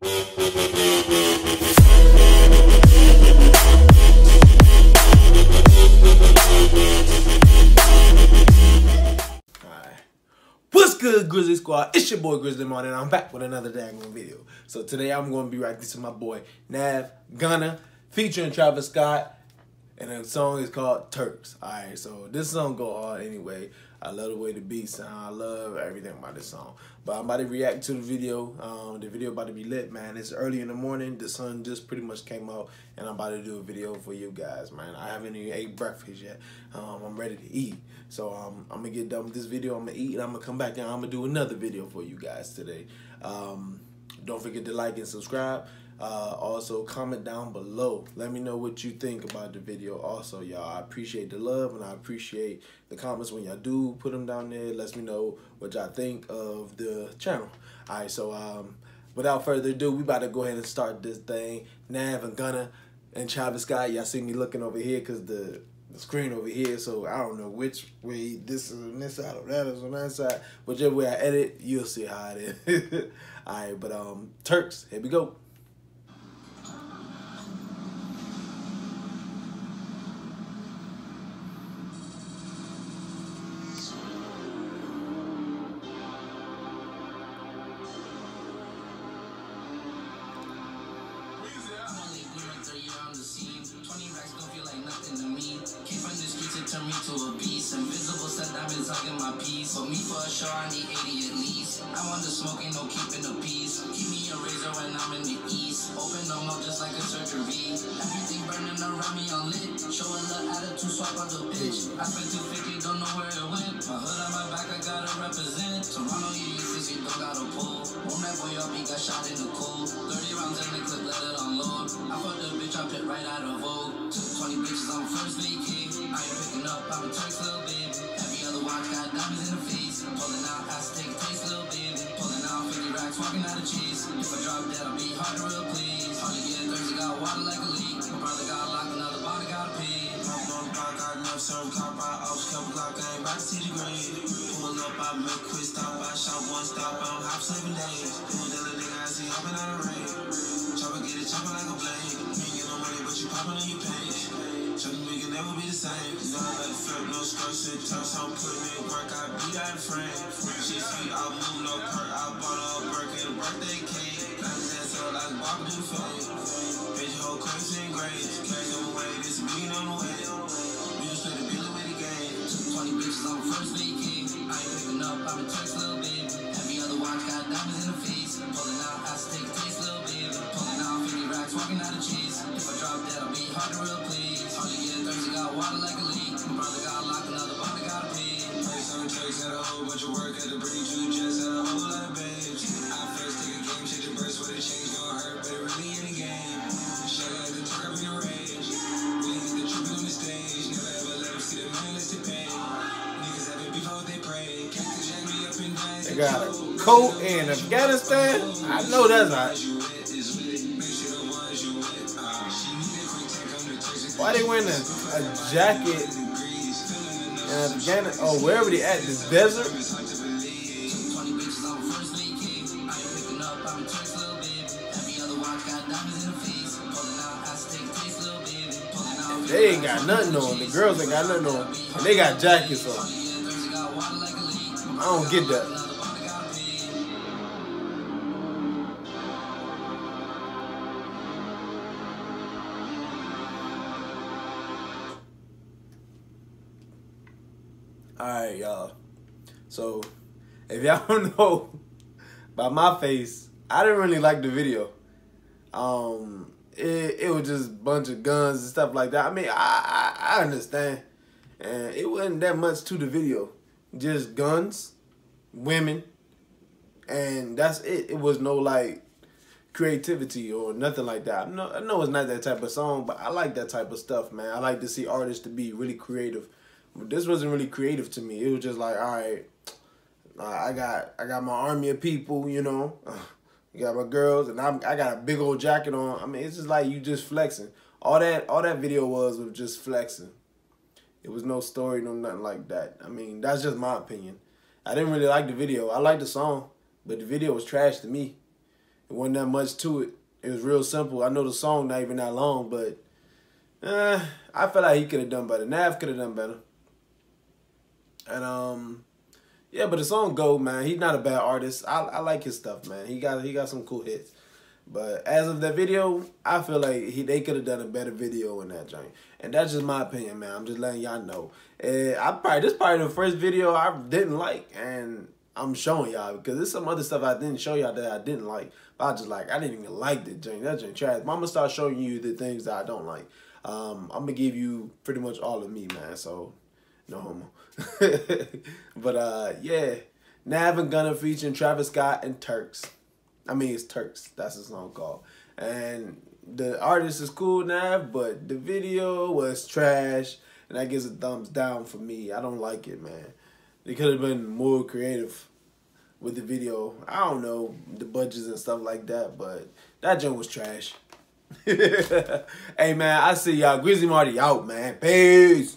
What's good, Grizzly Squad? It's your boy Grizzly Mon, and I'm back with another daggone video. So today I'm going to be reacting to my boy Nav Gunna featuring Travis Scott, and the song is called Turks. Alright, so this song go hard anyway. I love the way the beat sound. I love everything about this song. But I'm about to react to the video. Um, the video about to be lit, man. It's early in the morning. The sun just pretty much came out, and I'm about to do a video for you guys, man. I haven't even ate breakfast yet. Um, I'm ready to eat. So um, I'm gonna get done with this video. I'm gonna eat, and I'm gonna come back and I'm gonna do another video for you guys today. Um, don't forget to like and subscribe. Uh, also, comment down below. Let me know what you think about the video. Also, y'all, I appreciate the love and I appreciate the comments when y'all do put them down there. Let me know what y'all think of the channel. All right, so um, without further ado, we about to go ahead and start this thing. Nav and Gunna and Travis Scott. Y'all see me looking over here because the the screen over here, so I don't know which way this is on this side or that is on that side. Whichever way I edit, you'll see how it is. All right, but um, Turks, here we go. Turn me Came from the streets, it turned me to a beast. Invisible set diamonds hugging my piece. For me, for a show, I need 80 at least. I want the smoking, no keeping the peace. Keep me a razor when I'm in the east. Open them up just like a surgery. Everything burning around me on lit. Show a little attitude, swap out the bitch. I spent 250, don't know where it went. My hood on my back, I gotta represent. Toronto, you useless, you don't gotta pull. That boy up, he got shot in the cool. 30 rounds in the clip, let it unload. I fucked the bitch, I pit right out of Vogue. Took 20 bitches on first vacay. I ain't picking up, I'm a Turks, little baby. Every other watch got diamonds in the face. Pulling out, I take a taste, little baby. Pulling out 50 racks, walking out of cheese. If I drop dead, I'll be hard to real please. to get thirsty, got water like a leak. My brother got locked, another body got a pee. Pump on block, got enough serve, cop out, off, couple block, I ain't back to see the grave. Up, I make quick stop, I shot one stop, I don't hop seven days. Pull down the nigga, I see hopping out of rain. Chopper get it, chopper like a blade. You ain't get no money, but you popping on your page. Chucking me can never be the same. I let it flip, no skirts and tucks. I'm putting in work, I beat out in frame. Six feet, I move, no perk. I bought a Birkin, birthday cake. Got his ass up like Bob fade. Bitch, whole curse and grades. Cash on the way, this million on the way. A little baby. Every other watch got diamonds in the face. Pulling out, I a taste, little baby. Pulling out 50 racks, walking out of cheese. If I drop I'll be hard to real please. Hardly get thirsty, got water like a leak. My brother got locked, another body got a pee. Place on the tracks, had a whole bunch of work, had to bring two jets, had a whole lot of babes. I first take a game, change the burst, what it change, got a coat in Afghanistan. I know that's hot. Why they wearing a, a jacket in Afghanistan? Oh, wherever they at, this desert? They ain't got nothing on. The girls ain't got nothing on. And they got jackets on. I don't get that. Alright, y'all. So, if y'all don't know by my face, I didn't really like the video. Um, it, it was just bunch of guns and stuff like that. I mean, I, I, I understand. And it wasn't that much to the video. Just guns, women, and that's it. It was no, like, creativity or nothing like that. No, I know it's not that type of song, but I like that type of stuff, man. I like to see artists to be really creative this wasn't really creative to me. It was just like, all right, I got I got my army of people, you know. You got my girls, and I'm, I got a big old jacket on. I mean, it's just like you just flexing. All that all that video was was just flexing. It was no story, no nothing like that. I mean, that's just my opinion. I didn't really like the video. I liked the song, but the video was trash to me. It wasn't that much to it. It was real simple. I know the song not even that long, but uh, I feel like he could have done better. Nav could have done better. And um, yeah, but the song "Go" man, he's not a bad artist. I I like his stuff, man. He got he got some cool hits. But as of that video, I feel like he they could have done a better video in that joint. And that's just my opinion, man. I'm just letting y'all know. And I probably this probably the first video I didn't like, and I'm showing y'all because there's some other stuff I didn't show y'all that I didn't like. But I just like I didn't even like the joint. That joint trash. I'm gonna start showing you the things that I don't like. Um, I'm gonna give you pretty much all of me, man. So no homo. but uh, yeah, Nav and Gunna featuring Travis Scott and Turks. I mean, it's Turks. That's the song called. And the artist is cool now, but the video was trash. And that gives a thumbs down for me. I don't like it, man. They could have been more creative with the video. I don't know the budgets and stuff like that, but that joint was trash. hey man, I see y'all. Grizzly Mardy out, man. Peace.